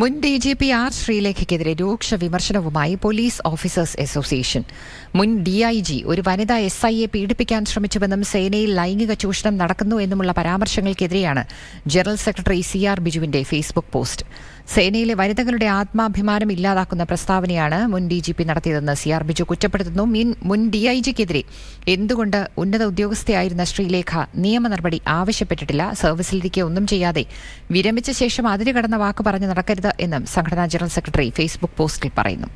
മുൻ D G P R ശ്രീലേഖയ്ക്കെതിരെ രൂക്ഷ വിമർശനവുമായി പോലീസ് ഓഫീസേഴ്സ് അസോസിയേഷൻ. മുൻ ഡി ഐ ജി ഒരു വനിതാ എസ് ഐയെ പീഡിപ്പിക്കാൻ ശ്രമിച്ചുവെന്നും സേനയിൽ ലൈംഗിക ചൂഷണം നടക്കുന്നു എന്നുമുള്ള പരാമർശങ്ങൾക്കെതിരെയാണ് ജനറൽ സെക്രട്ടറി സി ആർ ബിജുവിന്റെ ഫേസ്ബുക്ക് പോസ്റ്റ്. സേനയിലെ വനിതകളുടെ ആത്മാഭിമാനം ഇല്ലാതാക്കുന്ന പ്രസ്താവനയാണ് മുൻ ഡി ജി പി നടത്തിയതെന്ന് സി ആർ ബിജു കുറ്റപ്പെടുത്തുന്നു. മീൻ- ഡി ഐ ജിക്കെതിരെ എന്തുകൊണ്ട് ഉന്നത ഉദ്യോഗസ്ഥയായിരുന്ന ശ്രീലേഖ നിയമ നടപടി ആവശ്യപ്പെട്ടിട്ടില്ല? സർവീസിലിരിക്കെ ഒന്നും ചെയ്യാതെ വിരമിച്ച ശേഷം അതിരുകടന്ന വാക്ക് പറഞ്ഞു നടക്കരുത് എന്നും സംഘടനാ ജനറൽ സെക്രട്ടറി ഫേസ്ബുക്ക് പോസ്റ്റിൽ പറയുന്നു.